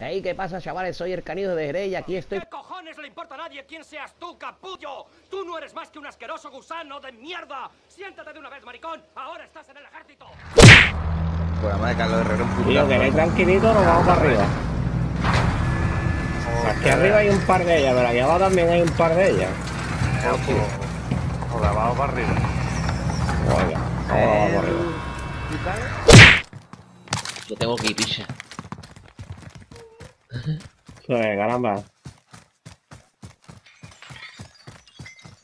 Hey, ¿qué pasa, chavales? Soy el canijo de Jerez y aquí estoy... ¿Qué cojones le importa a nadie quién seas tú, capullo? Tú no eres más que un asqueroso gusano de mierda. Siéntate de una vez, maricón. Ahora estás en el ejército. Por la madre Carlos Herrera, un Tío, ¿queréis tranquilito nos vamos para arriba? Aquí arriba hay un par de ellas, pero aquí abajo también hay un par de ellas. Joder, vamos para arriba. Oiga, vamos, vamos para arriba. Yo tengo que ir, picha. Sí, caramba.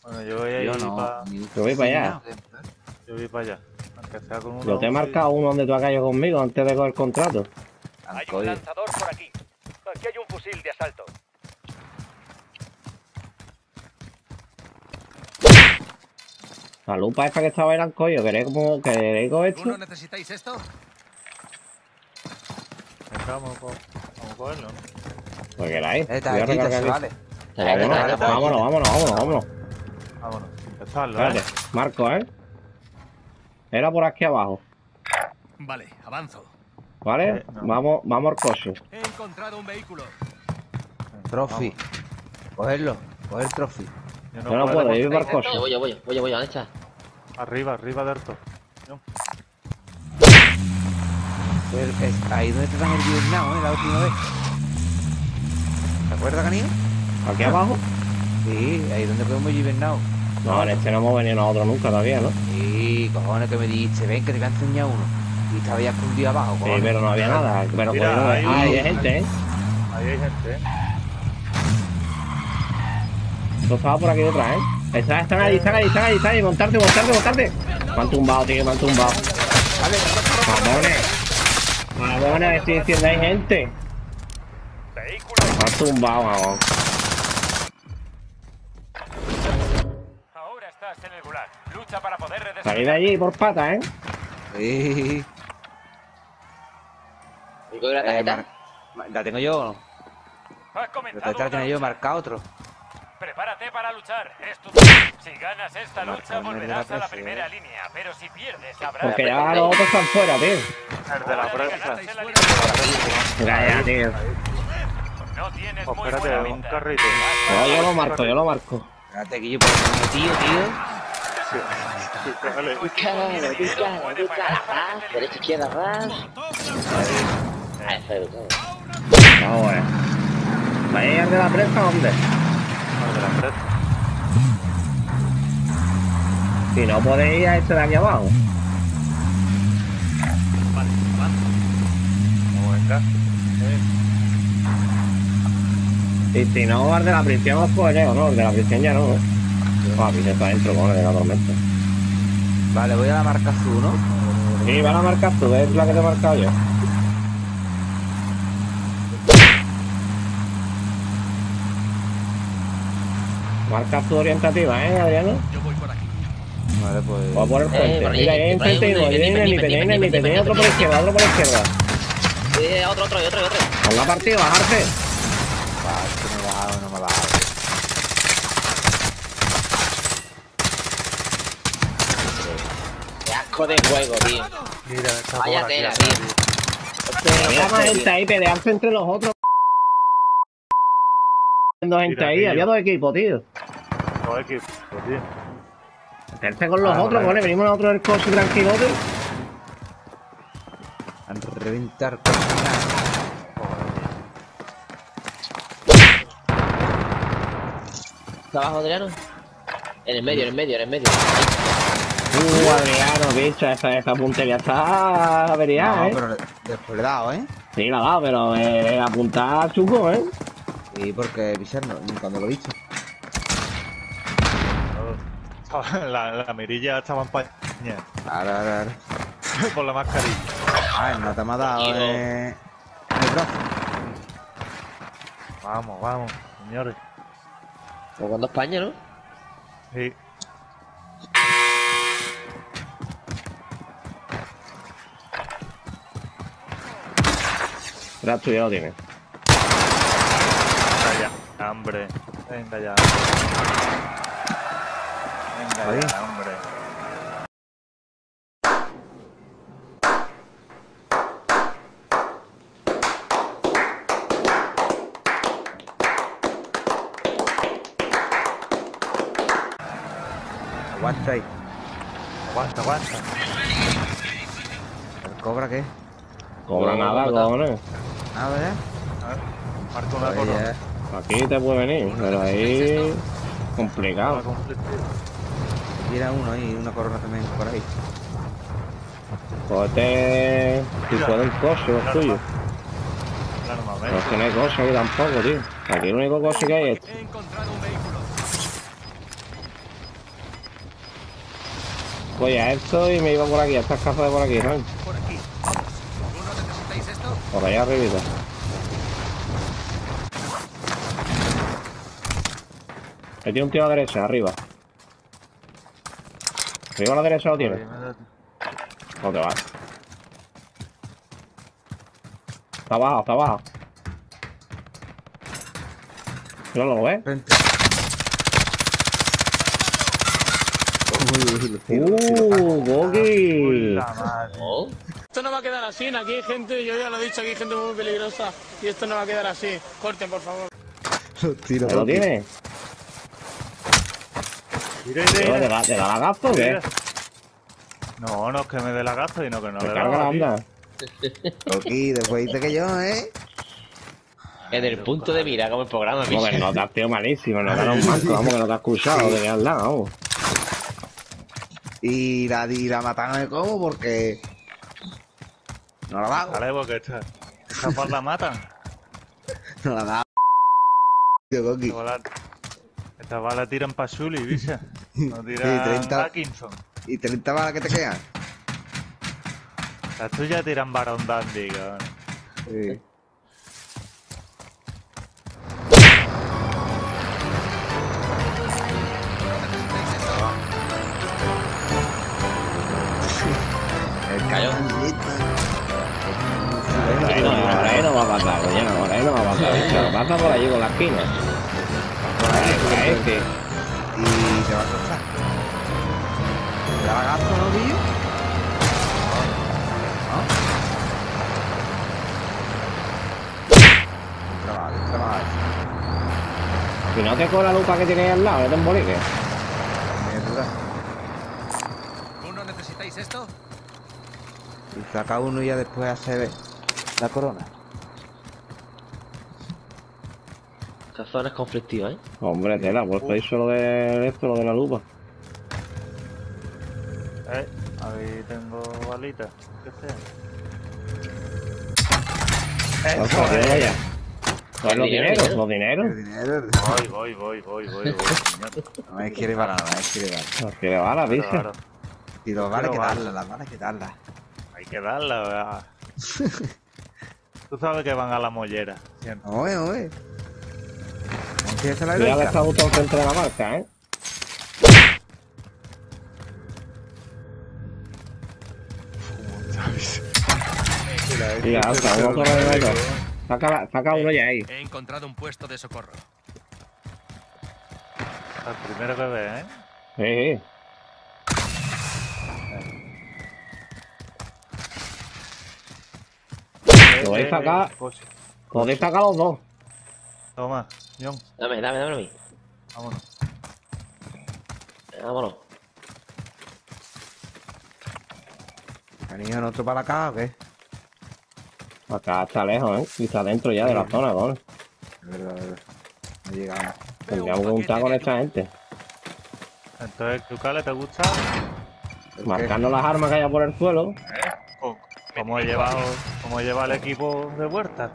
Bueno, yo voy a ir Yo no. para... Yo voy para allá. Yo voy para allá. Aunque sea con uno... Yo te he marcado uno donde tú has caído conmigo antes de coger el contrato. Ancoy. lanzador por aquí. Aquí hay un fusil de asalto. La lupa esta que estaba en Ancoyo, ¿queréis como queréis esto? necesitáis esto? A a. ¿no? Pues queráis. Esta Voy a aquí te recargar se aquí. vale. Vámonos, vámonos, vámonos, vámonos, vámonos. Pensarlo, ¿eh? Marco, ¿eh? Era por aquí abajo, Vale, avanzo. ¿vale? Eh, no. Vamos, vamos al coche. He encontrado un vehículo. Trophy. Cogerlo. Coger trophy. Yo Yo no puedo, yo voy el coche. Voy, voy, voy, voy, ¿dónde está? Arriba, arriba de harto. Es- es ahí donde te dan el Vietnam, ¿eh? La última vez. ¿Te acuerdas, Canillo? ¿Aquí abajo? Sí, ahí donde podemos ir Vietnam. No, en este no hemos venido nosotros nunca todavía, ¿no? Sí, cojones que me dijiste, ven que te voy a enseñar uno. Y estaba ya escondido abajo, Sí, cojones. pero no había nada. Pero Mira, ahí- Ah, ahí hay gente, ¿eh? Ahí hay gente, ¿eh? Esto estaba por aquí detrás, ¿eh? Están, están ahí, están ahí, están ahí, están ahí. Montarte, montarte, montarte. Me han tumbado, tío, me han tumbado. Mamones. Mamones, estoy diciendo, hay gente. Han tumbado. Ahora estás en el gulag. Lucha para poder Salí de allí por patas, ¿eh? Sí. ¿Y coge la Eh, tarjeta? la tengo yo. Has La tarjeta la yo, marca otro. Prepárate para luchar. Es tu Si ganas esta lucha, volverás a la presión. primera línea. Pero si pierdes, habrá Porque ya los otros están fuera, tío. El de la prensa. ya, tío. No tienes Oh, muy espérate, buena un carrito. Yo lo marco, yo lo marco. Espérate, que yo por tío, tío. Pícala, pícala. Ah, derecha, izquierda, ras. Ah, eso es todo. Vamos a ver. ¿Va a llegar de la prensa dónde? De la. Si no podéis ir a este de aquí abajo. Vamos, venga. Y si no, al de la prisión os cogeré, ¿o no? El de la prisión ya no, ¿eh? Se está adentro, con el de la tormenta. Vale, voy a la marca azul, ¿no? Sí, van a marcar tú, es la que te he marcado yo. Marca tu orientativa, ¿eh, Adriano? Yo voy por aquí. Vale, pues. O por el puente. por ahí, Mira, ahí hay enfrente uno, y y viene vení, mi vení, pequeña, vení, mi vení, pequeña, otro por izquierda, otro por la izquierda. Eh, otro, otro, otro, otro. Pon la partida, bajarse. Va, que no me ha dado, no me ha dado. Qué asco de juego, tío. Mira, está por Vaya aquí tela, tío. Gente ahí pelearse entre los otros. Dos gente Mira, ahí, tío. había dos equipos, tío. Dos equipos, tío. Meterse con los Ah, otros, vale. venimos nosotros del coche tranquilote. A reventar. ¿Está abajo, Adriano? En el medio, en el medio, en el medio. Uh, Adriano, bicho, esa, esa puntería está averiada, No, ¿eh? pero después le he dado, ¿eh? Sí, la ha dado, pero eh, apuntar chungo, ¿eh? Sí, porque Pichar no, cuando lo he visto. La, la mirilla estaba empañada Ahora, ahora, ahora. por la mascarilla. Ah, no te me ha dado, eh. En el brazo. Vamos, vamos, señores. Jugando España, ¿no? Sí. Tú ya lo tienes. Hambre. Venga ya. Venga ya, hombre. Aguanta ahí. Aguanta, aguanta. ¿El cobra qué? Cobra nada, cabrones. Nada, ¿eh? A ver. Marco una corona. Aquí te puede venir, pero ahí. complicado. Tira uno ahí, una corona también por ahí. Cógete. Si puede un coche, los tuyos. El es que no hay coche aquí tampoco, tío. Aquí el único coche que hay es este. He encontrado un vehículo. Voy a esto y me iba por aquí, a estas casas de por aquí, ¿no? Por allá arribita. Me tiene un tío a la derecha, arriba. Arriba a la derecha lo tiene. ¿Dónde va? Está abajo, está abajo. ¿No lo ves? ¡Uh, Esto no va a quedar así, aquí hay gente, yo ya lo he dicho, aquí hay gente muy peligrosa y esto no va a quedar así. Corten, por favor. Lo tiro, Mira, ¿Te, da la gasto o qué? No, no es que me dé la gasto, sino que no le da la onda. Coqui, después dice que yo, ¿eh? Desde el punto de mira, como el programa, bicho. No te has tío malísimo, no da un marco, vamos, que no te has escuchado de al lado, vamos. Y la, y la mataron de cómo porque. No la hago. Dale, porque esta. Esta la matan. no la hago. Tío, Coqui. 30 balas tiran para Sully, dice. No tiran sí, 30... Atkinson. ¿Y 30 balas que te quedan? Las tuyas tiran Baron Dandy, cabrón. Sí. cayó. Ahora ahí no va a matar, ahora ahí no va a matar, ahora ahí no va a matar. Lo mata por allí con la esquina. Ahí, sí. Y te va a costar. ¿Te la gasto, no, tío? ¿No? Trabaja, trabaja. Si no te cola la lupa que tienes ahí al lado, no te emboliques. ¿Alguno necesitáis esto? Y saca uno y ya después hace la corona. Esta zona es conflictiva, ¿eh? Hombre, tela, pues ahí solo de esto, lo de la lupa. Eh, ahí tengo balitas. ¿Qué sea? Los Eso es. ya. Pues los dinero, dineros, dinero. los dineros. El dinero. Voy, voy, voy, voy, voy, voy, señor. No me quiere bala, no me quiere bala. Los que le va la Claro, bicha. claro. Y los vale Quiero que bala. darla, las balas que darla. Hay que darla, ¿verdad? Tú sabes que van a la mollera. siempre. Oye, oye. Empieza la Cuidado que heroica. está justo al centro de la marca, ¿eh? Ya, alta, uno corre de otro. Saca, la- saca uno ya ahí. He encontrado un puesto de socorro. Al primero que ve, ¿eh? Sí, a sacar. Coche. Podéis sacar los dos. Toma, John, Dame, dame, dame a mí. vámonos. Vámonos. ¿Venían otro para acá o qué? Acá está lejos, ¿eh? Y está dentro ya de la zona, ¿no? Es verdad, es verdad. No llegamos. Tendríamos que juntar con esta gente. Entonces, ¿tu cale te gusta? ¿El Marcando las armas que haya por el suelo. Co- ¿Cómo he llevado, cómo lleva el equipo de vuelta?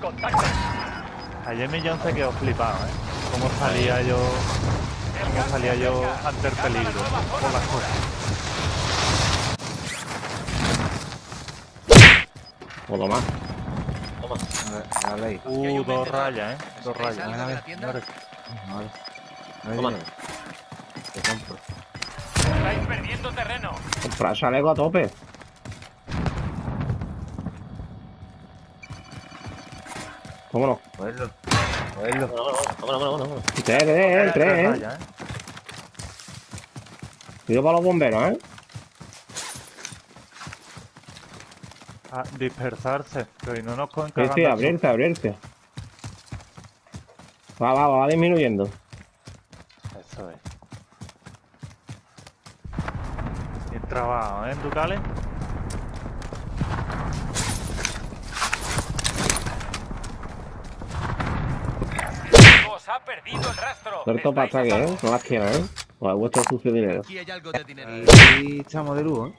¡Contacto! Ayer mi John se quedó flipado, ¿eh? Cómo salía yo, cómo salía yo ante el peligro por las cosas. O lo más. qué? A ver. Uh, dos rayas, ¿eh? Dos ¿Necesitáis rayas. tienda? Señores, Vale. Dale Toma. Te compro. Estáis perdiendo terreno. Comprar chaleco a tope. ¿Cómo no? Cogerlo. Cogerlo. Vámonos, vámonos, vámonos, vámonos. Tres, tres, tres tres, eh. ¿eh? Cuidado para los bomberos, ¿eh? A dispersarse, pero y no nos cogen Sí, sí, abrirse, abrirse. Va, va, va disminuyendo. sur. Eso es. trabajo, ¿eh, Ducales? Perdido el rastro. Para a ¿eh? No las quiero, ¿eh? O es vuestro sucio dinero. Aquí hay algo de dinero. Ahí estamos de lujo, ¿eh?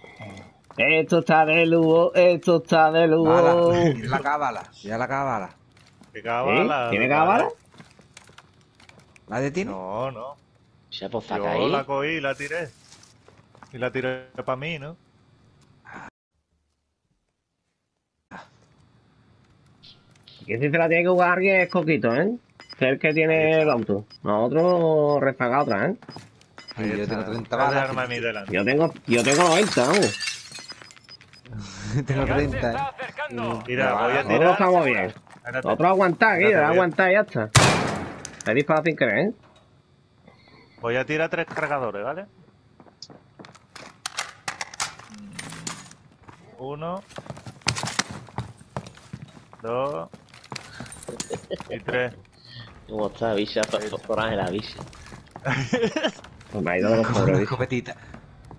Esto está de lujo, esto está de lujo. La cábala. Ya la cábala. ¿Qué ¿Eh? cabala? ¿Tiene cábala? ¿Nadie tiene? No, no. Se pues Yo ahí. la cogí y la tiré. Y la tiré para mí, ¿no? Que si se la tiene que jugar alguien es Coquito, ¿eh? Que es el que tiene el auto. Nosotros rezagado otra, ¿eh? Yo tengo 30 Voy a balas. Yo tengo, yo tengo 90, vamos. tengo El gas se 30, está ¿eh? acercando. Mira, voy a Nosotros tirar. estamos bien. Nosotros aguantar a- aguantar y ya está. He disparado sin querer, ¿eh? Voy a tirar tres cargadores, ¿vale? Mm, Uno. Dos. Y tres. ¿Cómo está, bicha? Por, por Ángela, bicha. Pues me ha ido de los pobres, bicho. escopetita.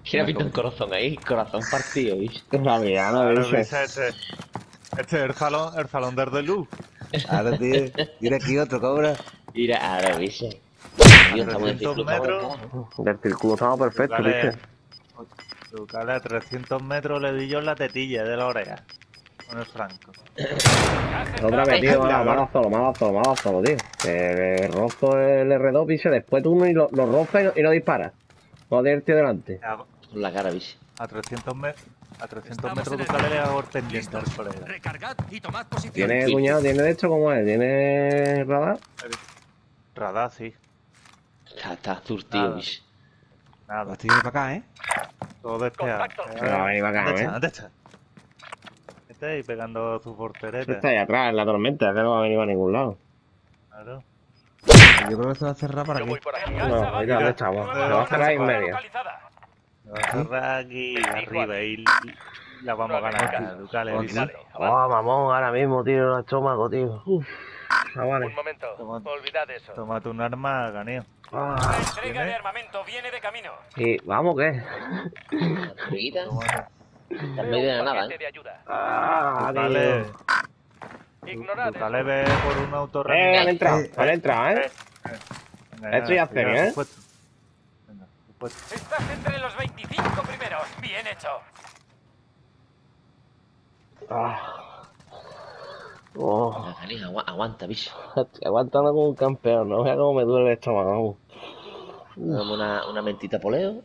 ¿Quién ha visto un corazón ahí? Corazón partido. Es la vida, ¿no? Claro, Bicho. bicha, este, este es el salón, el salón del de luz. Ahora, tío. Mira aquí otro, cobra. Mira, ahora, bicha. Dios, estamos en 300 ciclo, metros. Del círculo estamos perfectos, Dale. ¿viste? Ducale, a 300 metros le di yo en la tetilla de la oreja. Con el franco. Otra vez, tío, me ha Claro. dado solo, me ha dado solo, me ha dado solo, tío. Que rozo el R2, bicho, después tú uno y lo, lo roza y no, y no dispara. Joder, tío, delante. A, Con la cara, bicha. a 300 metros. A 300 Estamos metros pendiente al Listos. colega. Recargad y tomad posiciones. ¿Tiene cuñado? ¿Tiene de esto cómo es? ¿Tiene radar? Radar, sí. Está, está surtido, Nada. bicha. Nada. Los tiene para acá, ¿eh? Todo despejado. Contacto. Se va a venir para acá, ¿Dónde ¿eh? ¿Dónde está? Está ahí pegando sus Este porteretas. está ahí atrás, en la tormenta, que no va a venir a ningún lado. Claro. Yo creo que se va a cerrar para aquí. No, va ahí a ¿dónde llegar. estamos? Nueva Se va a cerrar en localizada. La va a cerrar aquí arriba y la vamos a ganar. Oh, mamón, ahora mismo, tío, el estómago, tío. Uf, chavales. Un momento. Toma. Olvidad eso. Tómate un arma, ganeo. Ah, La entrega ¿Tiene? de armamento viene de camino. y vamos, ¿qué? En medio de nada, ¿eh? de ayuda. Ah. Ignorad por un auto Eh, han entrado, Eh, han entrado, ¿eh? Esto ya hace, cuidado, ¿eh? supuesto. Venga, supuesto. Estás entre los 25 primeros. Bien hecho. Ah. Oh, aguanta, bicha. estoy aguantando como un campeón, no vea cómo me duele el estómago. Dame una, una mentita poleo.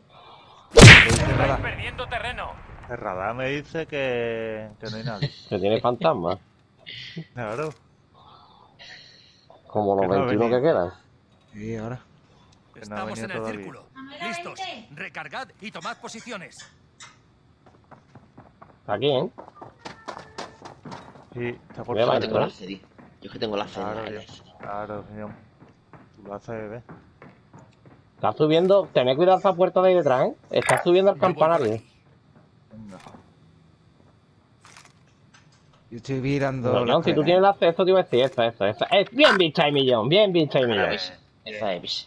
Estáis perdiendo terreno. El radar me dice que, que no hay nadie. Que tiene fantasma, Claro. como los Que no ha 21 que quedan. Sí, ahora. Que no ha Estamos en el todavía. círculo. Listos. Recargad y tomad posiciones. Aquí, ¿eh? Sí, está por a Yo Vale, que tengo la tío. Yo que tengo la Claro, en yo- la claro, tío. Tú lo haces, ¿ves? Está subiendo, tened cuidado esa puerta de ahí detrás, ¿eh? Está subiendo al Yo campanario. aquí. Venga. Yo estoy mirando. No, no, si tú tienes ¿eh? el acceso, te iba a decir esta, esta, esta. Es bien bicha y millón, bien bicha y millón. Esa es, bicha.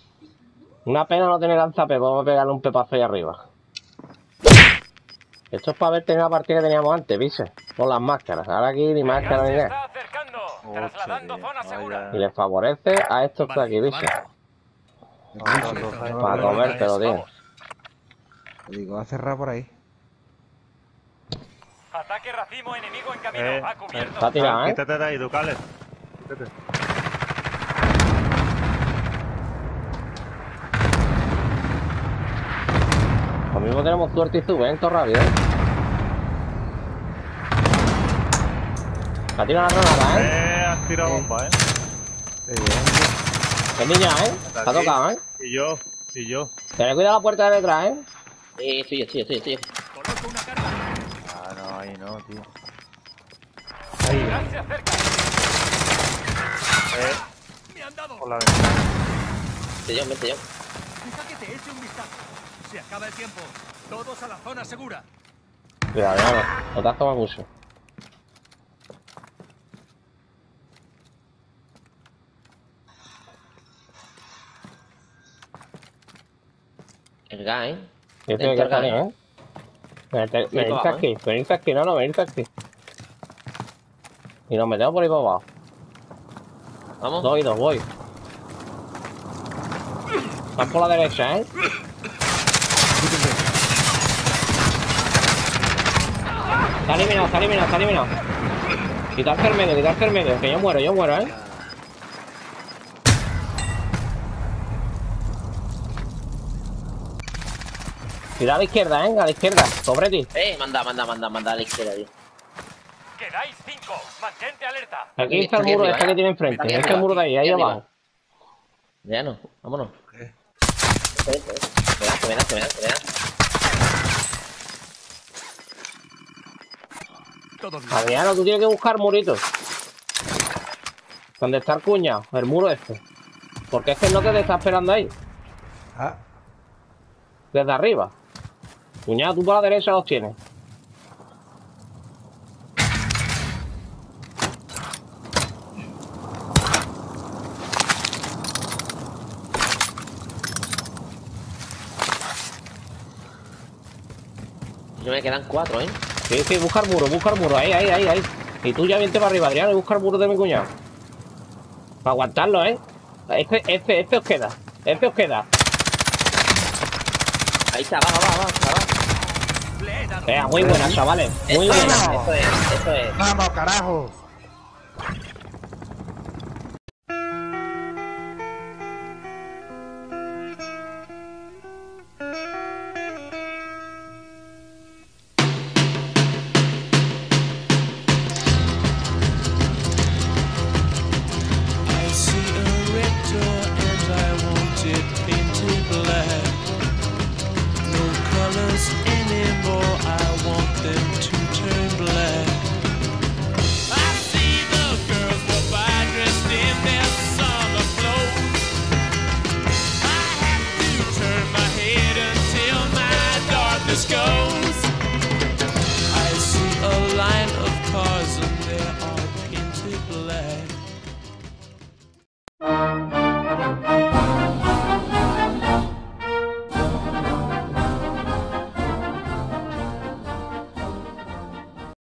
Una pena no tener lanzapé, vamos a pegarle un pepazo ahí arriba. Esto es para ver tener la partida que teníamos antes, bicha. Con las máscaras. Ahora aquí ni máscara ni se nada. está acercando. Trasladando Hostia, zona vaya. segura. Y le favorece a estos de aquí, vamos. Para comértelo, tío. Digo, va a cerrar por ahí. Ataque racimo enemigo en camino. Eh, ha cubierto. Está tirado, ¿eh? Quítate de ahí, Ducales. Quítate. Lo mismo tenemos suerte y sube, ¿eh? Rápido, ¿eh? Ha tirado la granada, ¿eh? Eh, has tirado bomba, ¿eh? Digo, ¿eh? Es niña, ¿eh? Se ha Aquí. tocado, ¿eh? Y yo, y yo. Tened cuidado la puerta de detrás, ¿eh? Eh, estoy yo, estoy estoy estoy ahí tío. Acerca. Eh, Me han dado. por la ventana. Vente yo, vente yo. Deja que te eche un vistazo. Se acaba el tiempo. Todos a la zona segura. Cuidado, cuidado. No te has tomado mucho. El gas, ¿eh? Y tiene que gas. ¿eh? Venirte, Sí, venirte abajo, aquí, venirte aquí, no, no, venirte aquí. Y nos metemos por ahí para abajo. Vamos. Dos y dos, voy. Van por la derecha, ¿eh? Está eliminado, está eliminado, está eliminado. Quitarte el medio, quitarte el medio, que yo muero, yo muero, ¿eh? Tira a la izquierda, ¿eh? A la izquierda, sobre ti. Eh, manda, manda, manda, manda a la izquierda, tío. Quedáis cinco. Mantente alerta. Aquí está el Aquí muro, este que ¿eh? tiene enfrente. Este arriba, muro de ahí, ahí abajo. Ya no, vámonos. Esto, esto, esto. Me das, que me das, que me das, que me das. Todos bien. Adriano, tú tienes que buscar muritos. ¿Dónde está el cuñado? El muro este. Porque es que no te está esperando ahí. Ah, Desde arriba. Cuñado, tú por la derecha los tienes. Yo me quedan cuatro, ¿eh? Sí, sí, busca el muro, busca el muro. Ahí, ahí, ahí, ahí. Y tú ya vente para arriba, Adriano, y busca el muro de mi cuñado. Para aguantarlo, ¿eh? Este, este, este os queda. Este os queda. Ahí está. Le he dado. Venga, muy buena, chavales. Muy buena. Eso es, eso es. ¡Vamos, carajo!